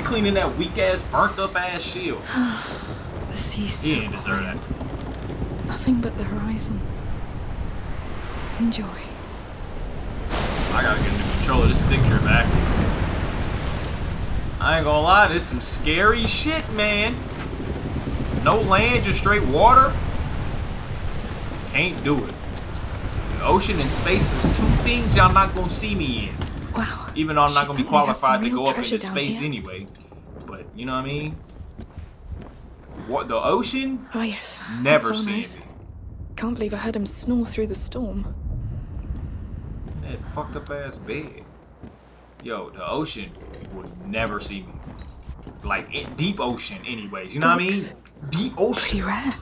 you cleaning that weak ass, burnt up ass shield? The sea's so He didn't deserve that. Nothing but the horizon. Enjoy. I gotta get into control of this stick drift active. I ain't gonna lie, this is some scary shit, man. No land, just straight water. Can't do it. The ocean and space is two things y'all not gonna see me in. Wow. Even though I'm not gonna be certainly has some qualified to go up into down space here. anyway. But you know what I mean? What the ocean? Oh yes. Never seen nice. Can't believe I heard him snore through the storm. That fucked up ass bed. Yo, the ocean would never see me. Like in deep ocean, anyways. You know what I mean? Deep ocean. Pretty rare.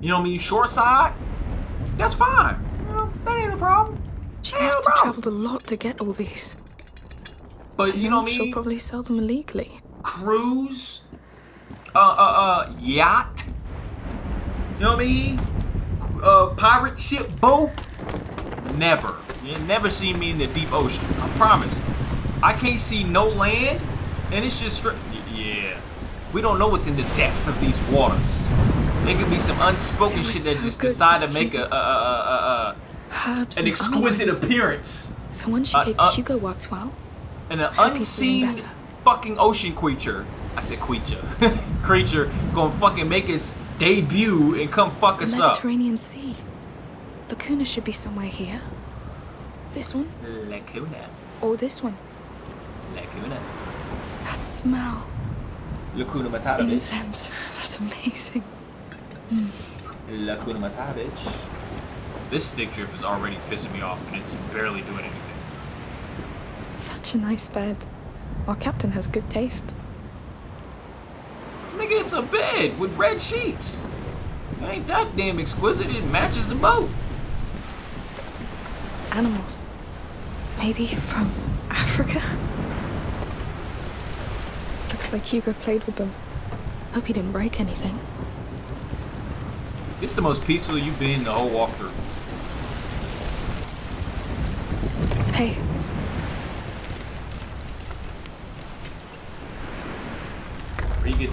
You know what I mean? Short side. That's fine. You know, that ain't a problem. She Ain't must have travelled a lot to get all these. But you know what I mean? She'll probably sell them illegally. Cruise. Uh, uh, uh, yacht. You know what I mean? Uh, pirate ship boat. Never. You never see me in the deep ocean. I promise. I can't see no land, and it's just straight. Yeah. We don't know what's in the depths of these waters. There could be some unspoken shit that so just good to decide to make a, a, a, a, an exquisite appearance. The one she Uh, gave to uh, Hugo worked well. And an Hope he's feeling unseen fucking ocean creature. I said creature. creature gonna fucking make its debut and come fuck The us up. Mediterranean Sea. La Cuna should be somewhere here. This one? La Cuna. Or this one? La Cuna. That smell. Lacuna Matata, bitch. Incense. That's amazing. Lacuna Matata, bitch. This stick drift is already pissing me off and it's barely doing anything. Such a nice bed. Our captain has good taste. Nigga, it's a bed with red sheets. It ain't that damn exquisite. It matches the boat. Animals. Maybe from Africa? Looks like Hugo played with them. Hope he didn't break anything. It's the most peaceful you've been the whole walkthrough. Hey, Where you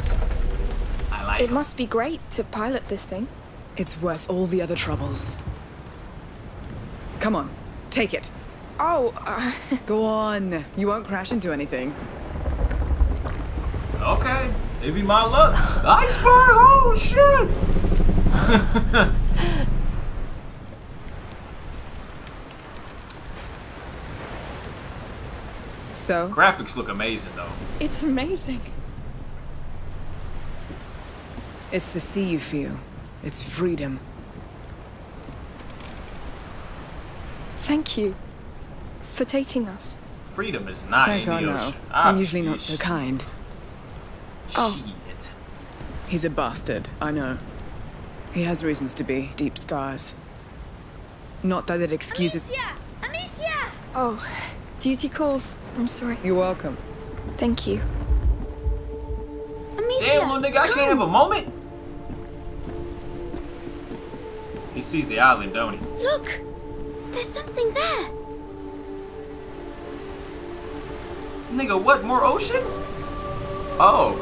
get them tats? I like it 'em. must be great to pilot this thing. It's worth all the other troubles. Come on, take it. Oh, uh, Go on. You won't crash into anything. Okay, it be my luck. Iceberg, oh shit! So, Graphics look amazing though. it's amazing. It's the sea you feel. It's freedom. Thank you for taking us. Freedom is not Thank in I the know. ocean. I'm Ah, usually not so kind. Oh. Shit. He's a bastard, I know. He has reasons to be. Deep scars. Not that it excuses. Amicia! Amicia! Oh, duty calls. I'm sorry. You're welcome. Thank you. Amicia! Damn, little nigga, I can't have a moment. Sees the island, don't he? Look! There's something there! Nigga, what? More ocean? Oh.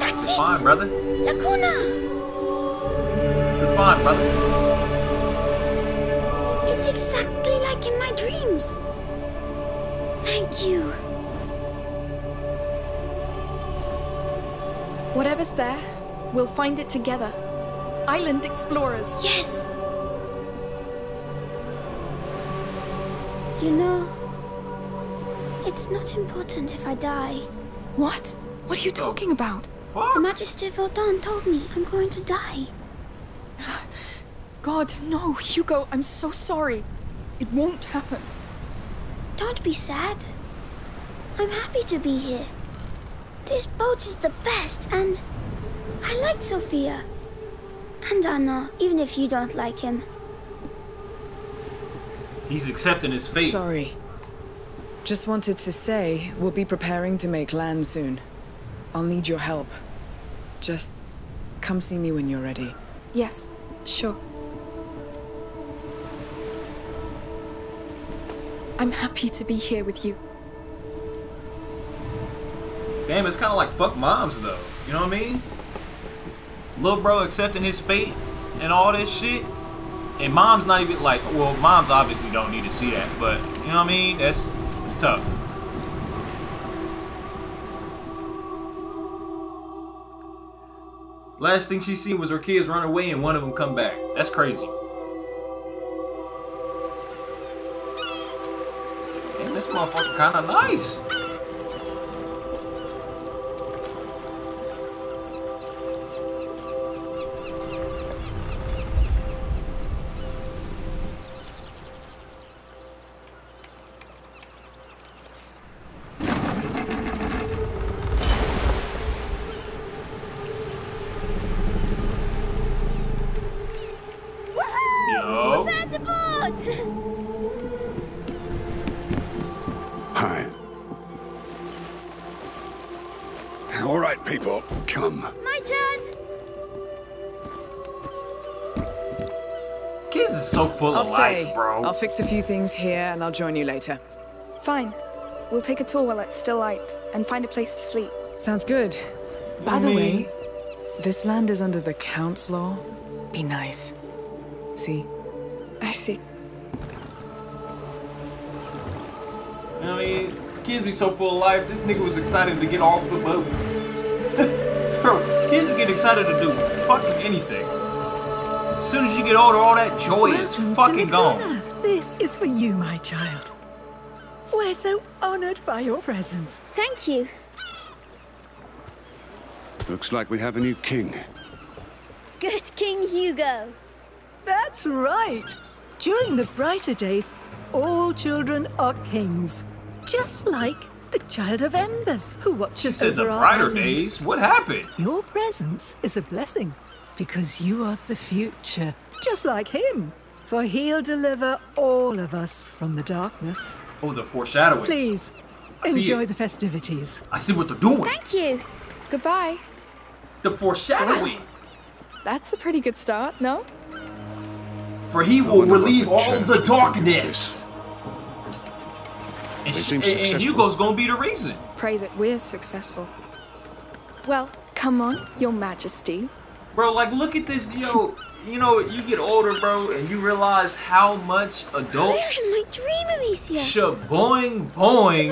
That's Good it! brother. La Cuna! Good find, brother. It's exactly like in my dreams. Thank you. Whatever's there, we'll find it together. Island explorers. Yes! You know, it's not important if I die. What? What are you talking about? The Fuck. Magister Vaudin told me I'm going to die. God, no, Hugo, I'm so sorry. It won't happen. Don't be sad. I'm happy to be here. This boat is the best, and I like Sophia. And Arnaud, even if you don't like him. He's accepting his fate. Sorry. Just wanted to say, we'll be preparing to make land soon. I'll need your help. Just come see me when you're ready. Yes, sure. I'm happy to be here with you. Damn, it's kind of like fuck moms though. You know what I mean? Little bro accepting his fate and all this shit. And mom's not even like, well, moms obviously don't need to see that, but you know what I mean? That's it's tough. Last thing she seen was her kids run away and one of them come back. That's crazy. Damn, this motherfucker kind of nice. People, come. My turn! Kids is so full I'll of stay. life, bro. I'll fix a few things here and I'll join you later. Fine. We'll take a tour while it's still light and find a place to sleep. Sounds good. By the way, this land is under the Count's law. Be nice. See? I see. You know what I mean? Kids be so full of life. This nigga was excited to get off the boat. Bro, kids get excited to do fucking anything. As soon as you get older, all that joy is Welcome to fucking gone. La Cuna. This is for you, my child. We're so honored by your presence. Thank you. Looks like we have a new king. Good King Hugo. That's right. During the brighter days, all children are kings. Just like the Child of Embers who watches Said over the our brighter days. What happened? Your presence is a blessing because you are the future, just like him. For he'll deliver all of us from the darkness. Oh, the foreshadowing. Please, I enjoy the festivities. I see what they're doing. Thank you. Goodbye. The foreshadowing. That's a pretty good start, no? For he will relieve all the will darkness. And, They sh- seem and- and. Hugo's gonna be the reason. Pray that we're successful. Well, come on, Your Majesty. Bro, like, look at this, yo. You know, you get older, bro, and you realize how much adults We're in my dream, Amicia. shaboing It's boing the most and,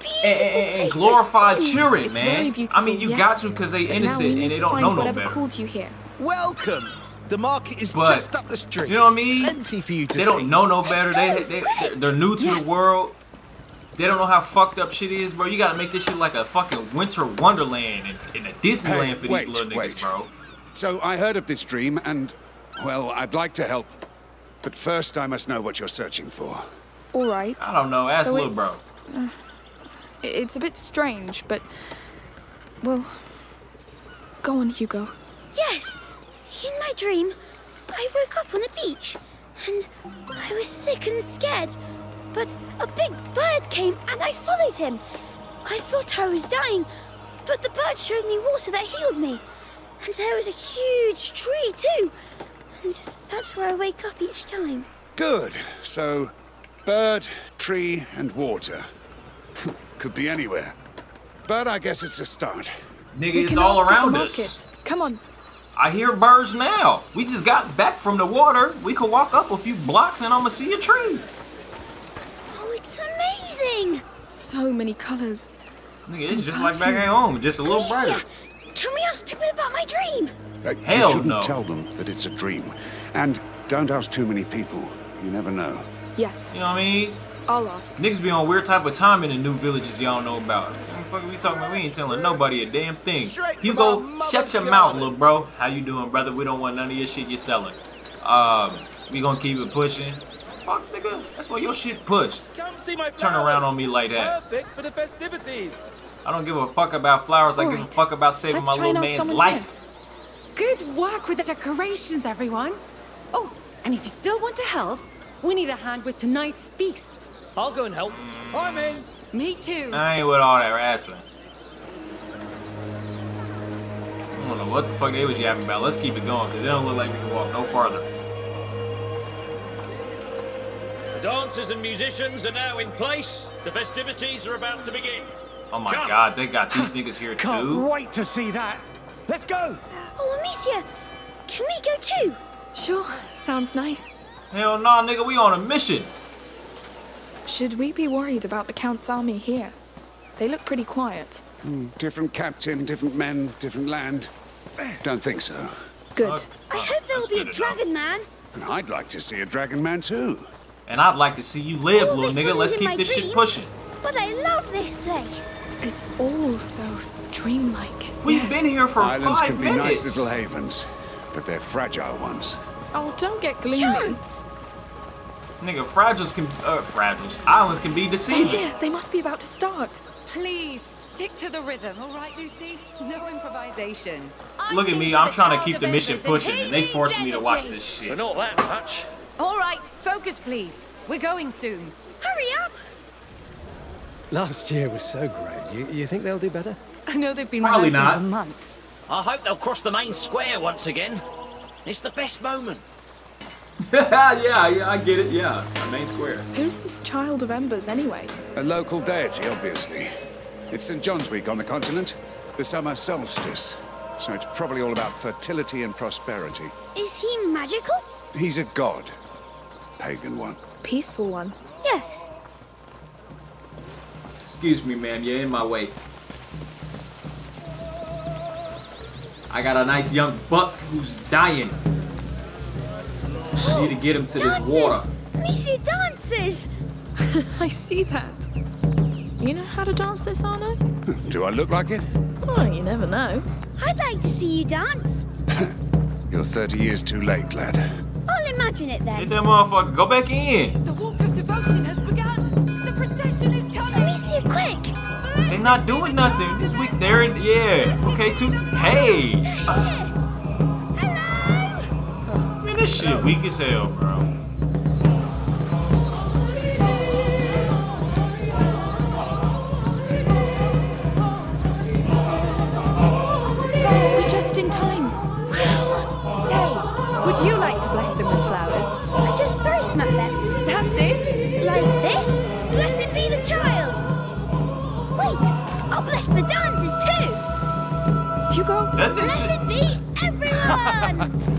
beautiful and, and glorify I've children, It's man. I mean, you yes, got to because they but innocent now and they don't know no whatever better. called you here. Welcome. The market is But, just up the street. You know what I mean? Plenty for you to They see. don't know no better. go, They, they, quick. they're new to Yes. the world. They don't know how fucked up shit is, bro. You gotta make this shit like a fucking winter wonderland and, and a Disneyland Hey, for wait, these little niggas, bro. So I heard of this dream, and, well, I'd like to help. But first, I must know what you're searching for. All right. I don't know. Ask so little bro. uh, it's a bit strange, but well, go on, Hugo. Yes. In my dream, I woke up on the beach and I was sick and scared. But a big bird came and I followed him. I thought I was dying, but the bird showed me water that healed me. And there was a huge tree too. And that's where I wake up each time. Good. So, bird, tree, and water. Could be anywhere. But I guess it's a start. Nigga, we it's all ask at the around market. us. Come on. I hear birds now. We just got back from the water. We could walk up a few blocks and I'ma see a tree. Amazing! So many colors. Nigga, it's And just like back at home, just a little Amicia, brighter. can we ask people about my dream? Uh, Hell you shouldn't no. tell them that it's a dream. And don't ask too many people. You never know. Yes, You know what I mean? I'll ask. Niggas be on weird type of time in the new villages y'all know about. What the fuck are we talking about? We ain't telling nobody a damn thing. Straight from Hugo, shut your mouth, little bro. How you doing, brother? We don't want none of your shit you're selling. Um, we gonna keep it pushing. Fuck, nigga. That's why your shit pushed. Come see my Turn around on me like that. Perfect for the festivities. I don't give a fuck about flowers. I give a fuck about saving let's my little man's someone life. Good work with the decorations, everyone. Oh, and if you still want to help, we need a hand with tonight's feast. I'll go and help. I'm in. Me too. I ain't with all that wrestling. I don't know what the fuck they was yapping about. Let's keep it going, because it don't look like we can walk no farther. Dancers and musicians are now in place. The festivities are about to begin. Oh my Come. god, they got these niggas here Can't too. wait to see that. Let's go. Oh, Amicia, can we go too? Sure, sounds nice. Hell nah, nigga, we on a mission. Should we be worried about the Count's army here? They look pretty quiet. Hmm, different captain, different men, different land. Don't think so. Good. Uh, I hope there will be a dragon man. And I'd like to see a dragon man too. And I'd like to see you live, All little nigga. Let's keep my this shit pushing. But I love this place. It's all so dreamlike. We've Yes. been here for Islands five can be nice little havens, but they're fragile ones. Oh, don't get gloomy. Chance! Nigga, fragiles can, uh, fragiles. Islands can be They're deceiving. here. They must be about to start. Please, stick to the rhythm, all right, Lucy? No improvisation. Look at me, I'm trying to keep the mission pushing, and they forcing me to watch this But shit. not that much. All right, focus, please. We're going soon. Hurry up! Last year was so great. You, you think they'll do better? I know they've been Probably rehearsing not. for months. I hope they'll cross the main square once again. It's the best moment. yeah, yeah, I get it. Yeah, the main square. Who's this child of embers anyway? A local deity, obviously. It's St. John's Week on the continent, the summer solstice. So it's probably all about fertility and prosperity. Is he magical? He's a god. Pagan one. Peaceful one. Yes. Excuse me, ma'am. You're in my way. I got a nice young buck who's dying. I need to get him to this Dances! water. Amicia dances! I see that. You know how to dance this, Arnaud? Do I look like it? Oh, you never know. I'd like to see you dance. You're 30 years too late, lad. I'll imagine it Get then. that motherfucker. Go back in. The walk of devotion has begun. The procession is coming. Amicia, quick! They're not doing nothing this week. They're in, yeah. Okay, too. Hey. Here! Hello! Man, this shit weak as hell, bro. Too! Hugo. That this. Blessed be everyone!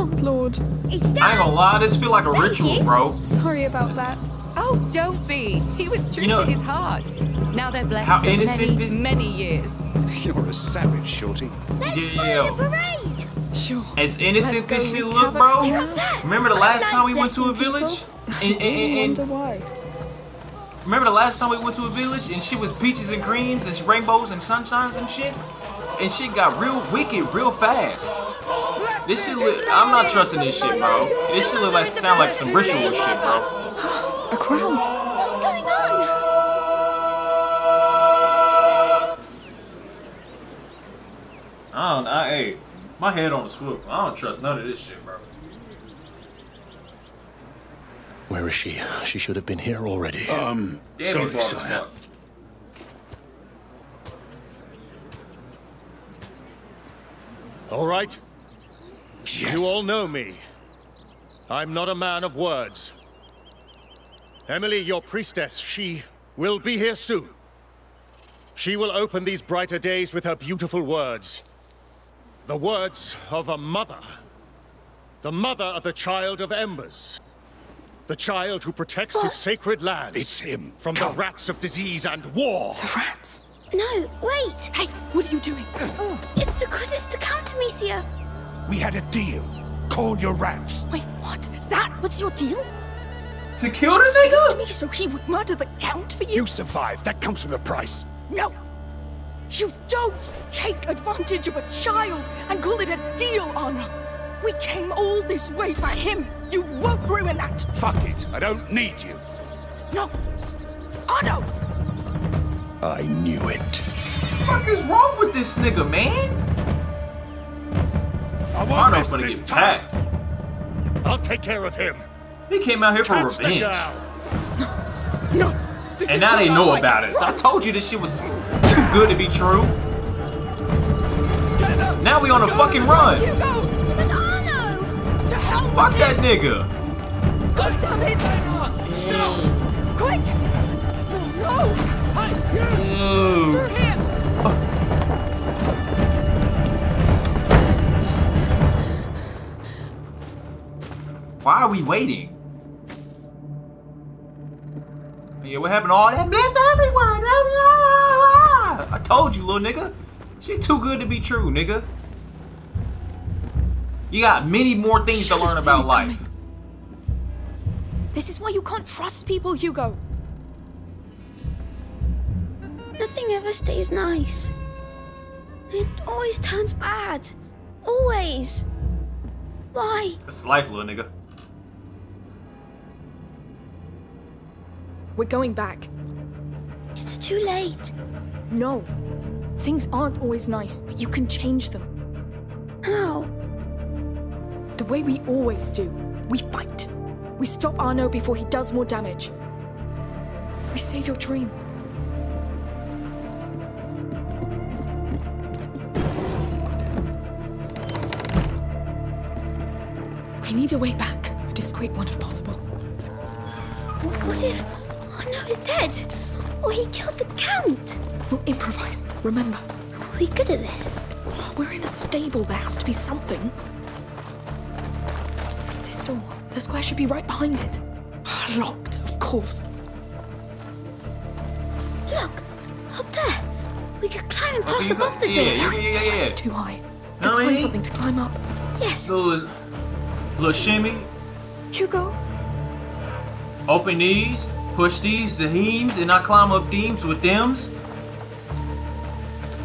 Oh, Lord. it's I ain't done! gonna lie. This feel like a Thank ritual, you. bro. Sorry about that. Oh, don't be. He was true You know- to his heart. Now they're blessed How for innocent many, it- many years. You're a savage, Shorty. Let's Yeah. follow the parade! Sure. As innocent go she shit wreak look, bro. somewhere Look at else. that. Remember the last like time we went to a blessing people. village? And, and, I and, wonder and why. remember the last time we went to a village and she was peaches and creams and rainbows and sunshines and shit? And shit got real wicked real fast. This shit look, I'm not trusting this shit, bro. This shit look like sound like some ritual shit, bro. A crowd. What's going on? I don't, I, hey, my head on the swivel. I don't trust none of this shit, bro. Where is she? She should have been here already. Um, Damn, sorry, you far sire. All right? Yes. You all know me. I'm not a man of words. Emily, your priestess, she will be here soon. She will open these brighter days with her beautiful words. The words of a mother. The mother of the child of embers. The child who protects his sacred lands. It's him. From the rats of disease and war. The rats. No, wait! Hey, what are you doing? Oh. It's because it's the Count Amicia. We had a deal. Call your rats. Wait, what? That was your deal? To kill the Saved nigga? me so he would murder the Count for you? You survived. That comes with a price. No! You don't take advantage of a child and call it a deal, Arnaud! We came all this way for him! You won't ruin that! Fuck it. I don't need you. No! Arnaud! I knew it. What the fuck is wrong with this nigga, man? I won't Arnaud's miss gonna this get time. packed. I'll take care of him. He came out here for Catch the revenge. gal. No! This And now they know wife. about it. So I told you this shit was too good to be true. Now we on a fucking run. Hugo! But Arnaud! To hell Fuck that nigga. God damn it! Why are we waiting? Yeah, what happened to all that? Bless everyone! Oh, I told you, little nigga. Shit too good to be true, nigga. You got many more things to learn about life. coming. This is why you can't trust people, Hugo. Nothing ever stays nice. It always turns bad. Always. Why? It's life, little nigga. We're going back. It's too late. No. Things aren't always nice, but you can change them. How? The way we always do. We fight. We stop Arnaud before he does more damage. We save your dream. We need a way back. A discreet one if possible. What if Arnaud is dead? Or he killed the Count? We'll improvise, remember. We're we good at this? We're in a stable. There has to be something. This door. The square should be right behind it. Locked, of course. Look, up there. We could climb and Oh, pass above got- the door. yeah, yeah, yeah, yeah. It's too high. Let's what I find something to climb up. Yes. Little, little shimmy. Hugo, Open these, push these to hems, and I climb up themes with thems.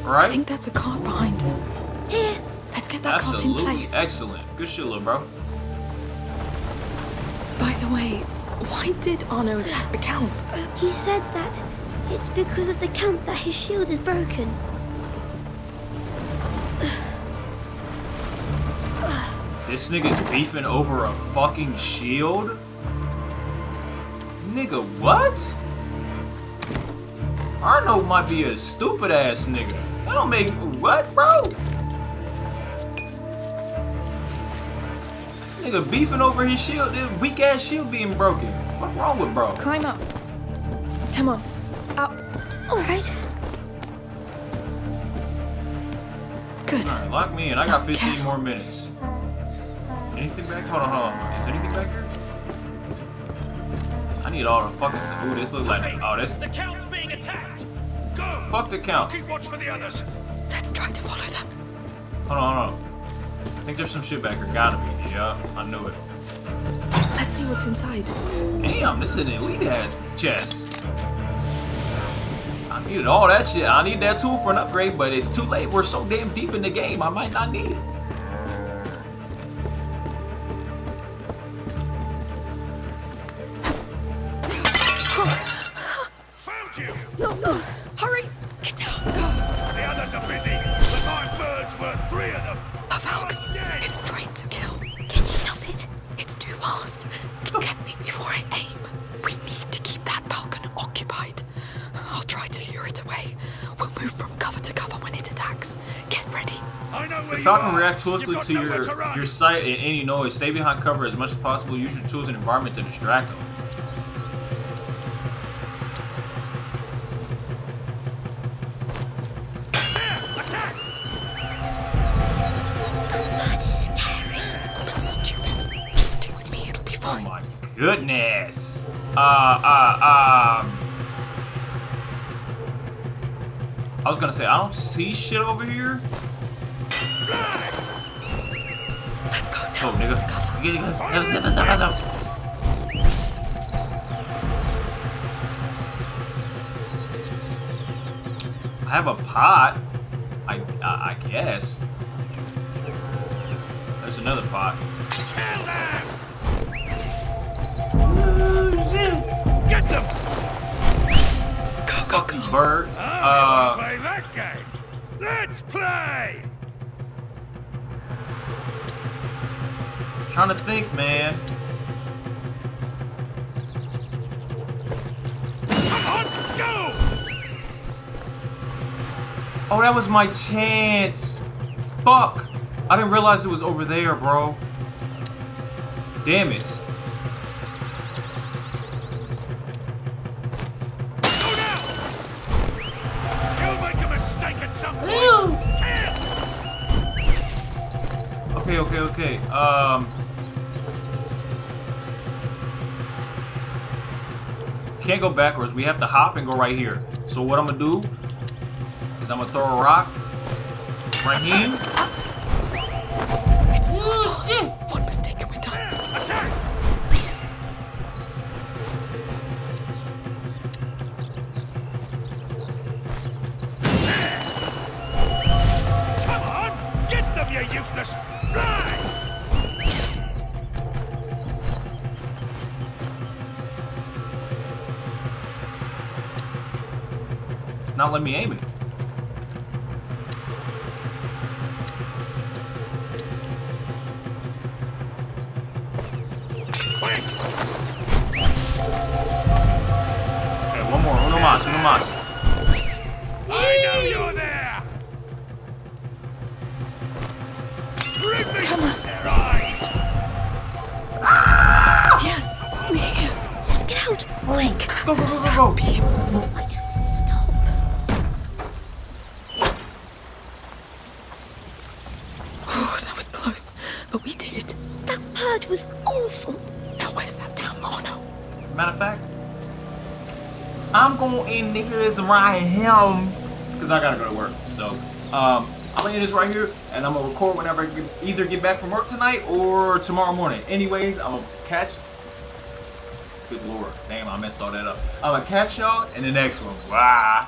Right? I think that's a cart behind. Here. Let's get that cart in Absolutely place. excellent. Good shit, little bro. By the way, why did Arnaud attack the Count? He said that it's because of the Count that his shield is broken. This nigga's beefing over a fucking shield? Nigga, what? Arnaud might be a stupid ass nigga. That don't make what, bro? Nigga beefing over his shield, this weak ass shield being broken. What's wrong with bro? Climb up. Come on. Up. All right. Good. Alright, lock me in. I got Now, 15 careful. more minutes. Anything back? Hold on, hold on. Is there anything back here? I need all the fucking. Ooh, this looks like. Oh, this. The Count's being attacked! Go! Fuck the count. Keep watch for the others. Let's try to follow them. Hold on, hold on. I think there's some shit back here. Gotta be. Yeah, I knew it. Let's see what's inside. Damn, this is an elite ass chest. I needed all that shit. I need that tool for an upgrade, but it's too late. We're so damn deep in the game. I might not need it. Swiftly got to your to your sight and any noise. Stay behind cover as much as possible. Use your tools and environment to distract them. Attack! Bird is scary. I'm stupid. Just stick with me. It'll be Oh fine. my goodness. Uh, uh, um. I was gonna say, I don't see shit over here. Oh, I have a pot. I, I, I guess. There's another pot. Get them! Go, go, Fucking go. bird. Oh, Uh, play that game? Let's play! Trying to think, man. Oh, that was my chance. Fuck. I didn't realize it was over there, bro. Damn it. Okay, okay, okay. Um... Can't go backwards. We have to hop and go right here. So what I'm gonna do is I'm gonna throw a rock right here. Not letting me aim it. Now where's that damn Arnaud? Matter of fact, I'm gonna end this right here because I gotta go to work. So, um, I'm gonna end this right here, and I'm gonna record whenever I get, either get back from work tonight or tomorrow morning. Anyways, I'm gonna catch. Good lord, damn, I messed all that up. I'm gonna catch y'all in the next one. Bye.